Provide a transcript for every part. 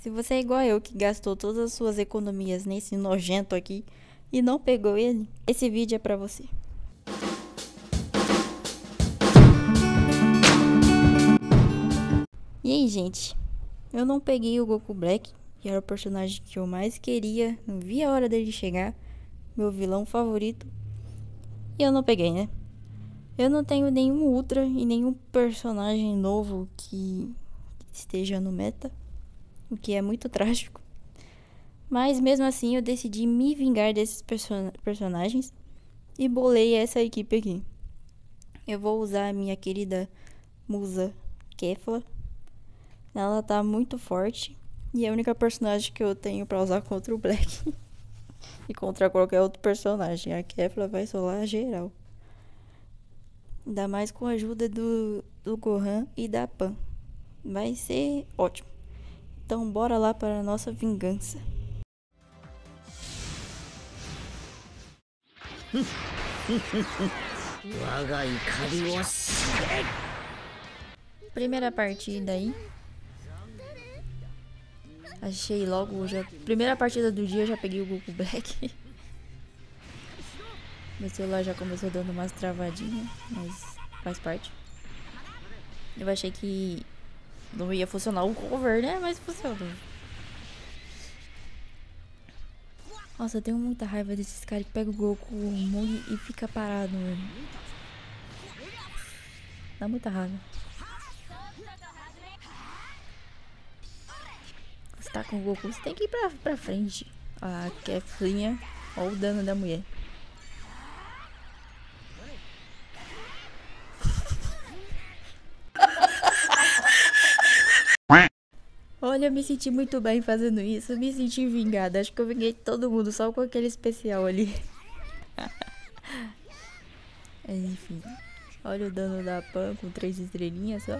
Se você é igual eu que gastou todas as suas economias nesse nojento aqui e não pegou ele, esse vídeo é pra você. E aí, gente? Eu não peguei o Goku Black, que era o personagem que eu mais queria, não vi a hora dele chegar, meu vilão favorito. E eu não peguei, né? Eu não tenho nenhum Ultra e nenhum personagem novo que esteja no meta, o que é muito trágico. Mas mesmo assim eu decidi me vingar desses person personagens e bolei essa equipe aqui. Eu vou usar a minha querida musa Kefla ela tá muito forte. E é a única personagem que eu tenho pra usar contra o Black. e contra qualquer outro personagem. A Kefla vai solar geral. Ainda mais com a ajuda do, do Gohan e da Pan. Vai ser ótimo. Então bora lá para a nossa vingança. Primeira partida aí. Achei logo já. Primeira partida do dia já peguei o Goku Black. Meu celular já começou dando umas travadinhas, mas faz parte. Eu achei que não ia funcionar o cover, né? Mas funcionou. Nossa, eu tenho muita raiva desses caras que pegam o Goku e fica parado, mano. Dá muita raiva. Você tá com o Goku, você tem que ir pra, pra frente. A Keflinha, olha o dano da mulher. Olha, eu me senti muito bem fazendo isso. Me senti vingada. Acho que eu vinguei todo mundo só com aquele especial ali. Enfim. Olha o dano da Pan com três estrelinhas só.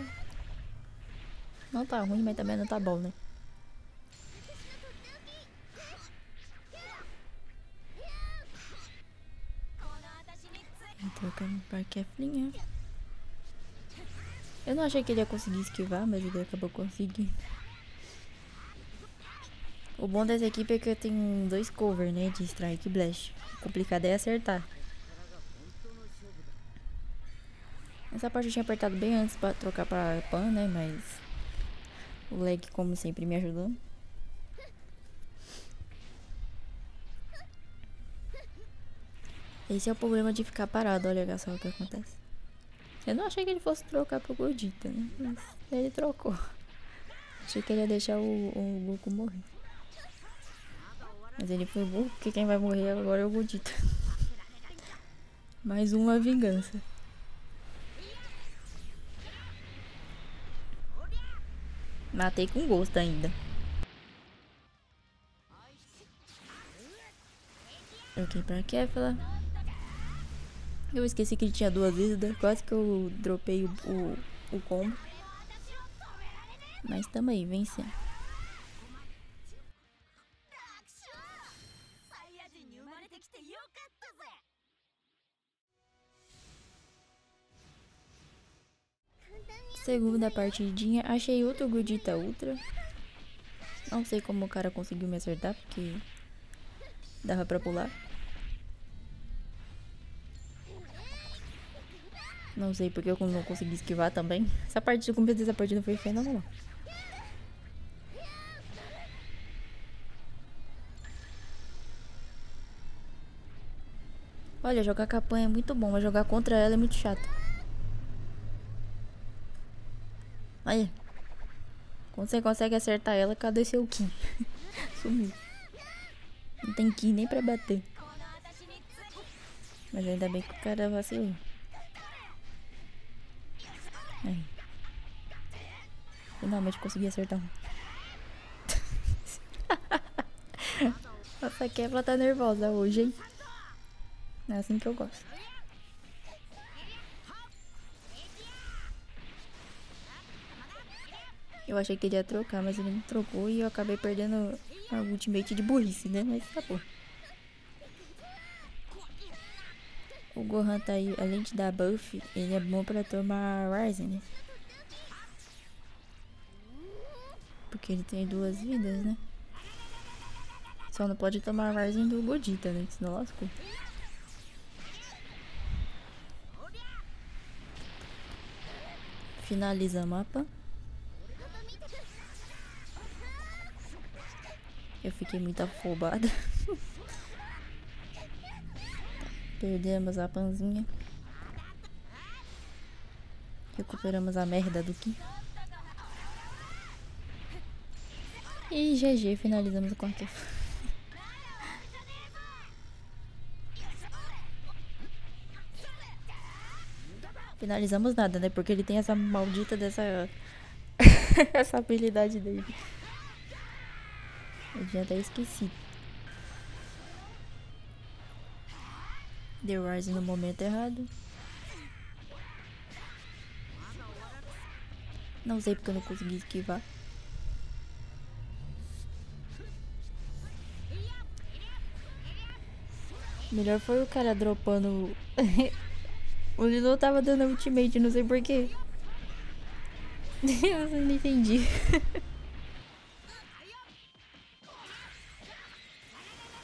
Não tá ruim, mas também não tá bom, né? Trocando pra Keflinha. Eu não achei que ele ia conseguir esquivar, mas ele acabou conseguindo. O bom dessa equipe é que eu tenho dois cover, né? De Strike e Blast. O complicado é acertar. Essa parte eu tinha apertado bem antes pra trocar pra Pan, né? Mas o leg, como sempre, me ajudou. Esse é o problema de ficar parado, olha só o que acontece. Eu não achei que ele fosse trocar pro Godita, né? Mas ele trocou. Achei que ele ia deixar o, o Goku morrer. Mas ele foi burro, porque quem vai morrer agora é o Godita. Mais uma vingança. Matei com gosto ainda. Troquei pra Kefla. Eu esqueci que ele tinha duas vidas. Quase que eu dropei o, o, o combo. Mas tamo aí, vencendo. Segunda partidinha, achei outro Gudita Ultra. Não sei como o cara conseguiu me acertar, porque dava pra pular. Não sei porque eu não consegui esquivar também. Essa partida, o começo dessa partida foi fenomenal. Olha, jogar campanha é muito bom, mas jogar contra ela é muito chato. Olha. Quando você consegue acertar ela, cadê seu Ki? Sumiu. Não tem Ki nem pra bater. Mas ainda bem que o cara vacilou. Aí. Finalmente consegui acertar um. Nossa, a Kevla tá nervosa hoje, hein? É assim que eu gosto. Eu achei que ele ia trocar, mas ele não trocou e eu acabei perdendo a ultimate de burrice, né? Mas tá bom. O Gohan tá aí, além de dar buff, ele é bom pra tomar Ryzen, né? Porque ele tem duas vidas, né? Só não pode tomar Ryzen do Godita, né? Senão lascou. Finaliza mapa. Eu fiquei muito afobada. Perdemos a panzinha. Recuperamos a merda do Ki. E GG, finalizamos o quarto. Finalizamos nada, né? Porque ele tem essa maldita dessa... essa habilidade dele. Eu já até esqueci. The Rise no momento errado. Não sei porque eu não consegui esquivar. Melhor foi o cara dropando. o Lilo tava dando ultimate, não sei porquê. eu não entendi.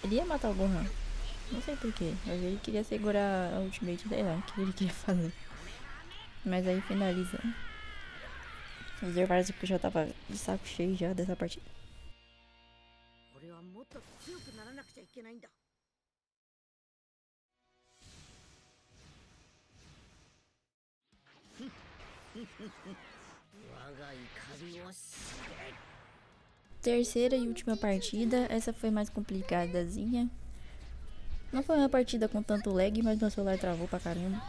ele ia matar o Gohan. Não sei porquê. Mas ele queria segurar a ultimate, sei lá, o que ele queria fazer. Mas aí finaliza. Os Zervares porque já tava de saco cheio já dessa partida. Terceira e última partida, essa foi mais complicadazinha. Não foi uma partida com tanto lag, mas meu celular travou pra caramba.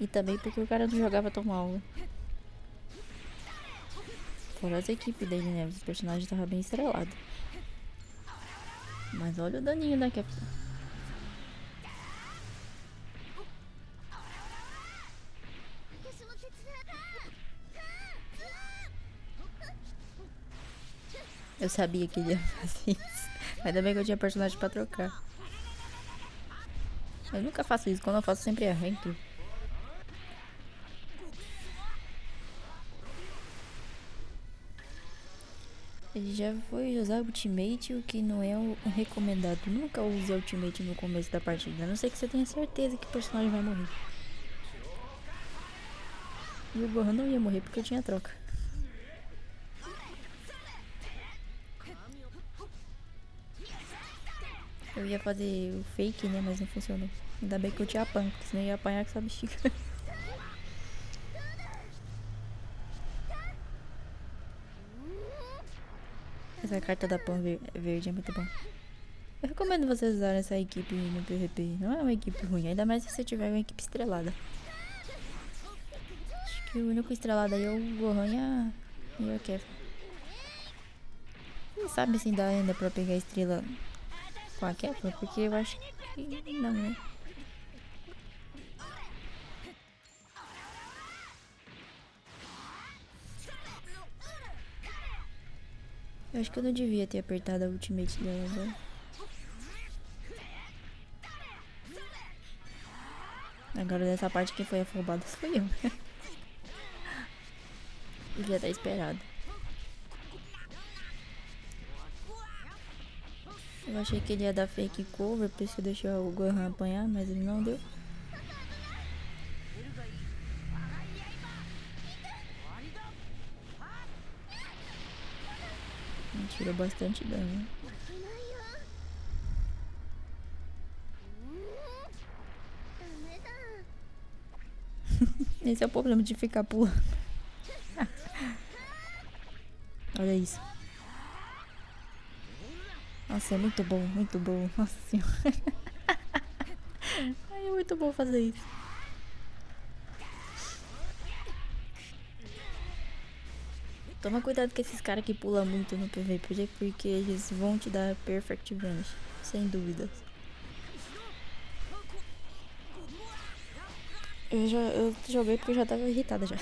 E também porque o cara não jogava tão mal. Né? Fora as equipes dele, né? Os personagens estavam bem estrelados. Mas olha o daninho da Capitã. Eu sabia que ele ia fazer isso. Ainda bem que eu tinha personagem pra trocar. Eu nunca faço isso. Quando eu faço, sempre arranco. Ele já foi usar Ultimate, o que não é um recomendado. Nunca use Ultimate no começo da partida. A não ser que você tenha certeza que o personagem vai morrer. E o Gohan não ia morrer porque tinha troca. Eu ia fazer o fake, né? Mas não funcionou. Ainda bem que eu tinha porque senão eu ia apanhar com essa bexiga. essa carta da pan verde é muito bom. Eu recomendo vocês usarem essa equipe no PVP. Não é uma equipe ruim, ainda mais se você tiver uma equipe estrelada. Acho que o único estrelado aí é o Gohan e a. Não sabe se dá ainda pra pegar estrela com a Kefla, porque eu acho que não, né? Eu acho que eu não devia ter apertado a ultimate dela agora. Agora dessa parte quem foi afobado foi eu. Devia estar esperado. Eu achei que ele ia dar fake cover, por isso que eu deixei o Gohan apanhar, mas ele não deu. Tirou bastante dano. Esse é o problema de ficar pulando. Olha isso. Nossa, é muito bom, muito bom. Nossa senhora. Ai, é muito bom fazer isso. Toma cuidado com esses caras que pulam muito no PVP, porque eles vão te dar Perfect Vanish, sem dúvidas. Eu, já, eu joguei porque eu já tava irritada já.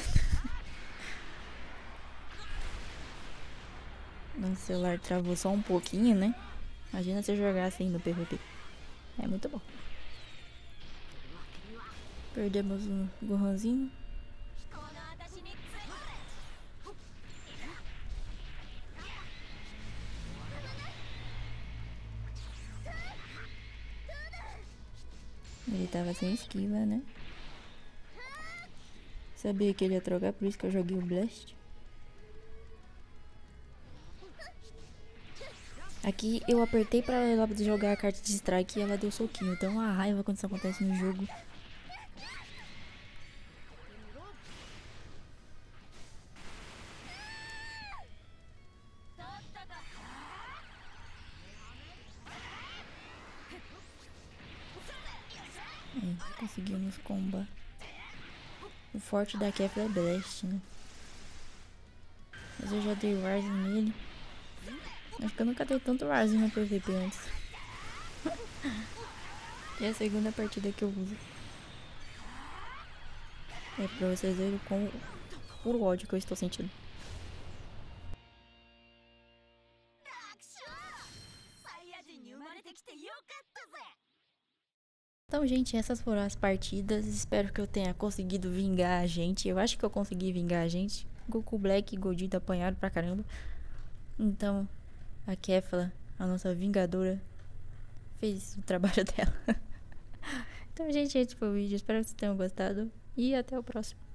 Meu celular travou só um pouquinho, né? Imagina se jogar assim no PVP. É muito bom. Perdemos um Gohanzinho. Ele tava sem esquiva, né? Sabia que ele ia trocar, por isso que eu joguei o Blast. Aqui eu apertei pra ela jogar a carta de strike e ela deu soquinho. Então a raiva quando isso acontece no jogo. É, conseguimos combar. O forte da Kefla é Blast, né? Mas eu já dei Warzone nele. Acho que eu nunca dei tanto Warzone no PVP antes. é a segunda partida que eu uso. É pra vocês verem o puro ódio que eu estou sentindo. Então, gente, essas foram as partidas. Espero que eu tenha conseguido vingar a gente. Eu acho que eu consegui vingar a gente. Goku Black e Godito apanharam pra caramba. Então, a Kefla, a nossa vingadora, fez o trabalho dela. então, gente, esse foi o vídeo. Espero que vocês tenham gostado. E até o próximo.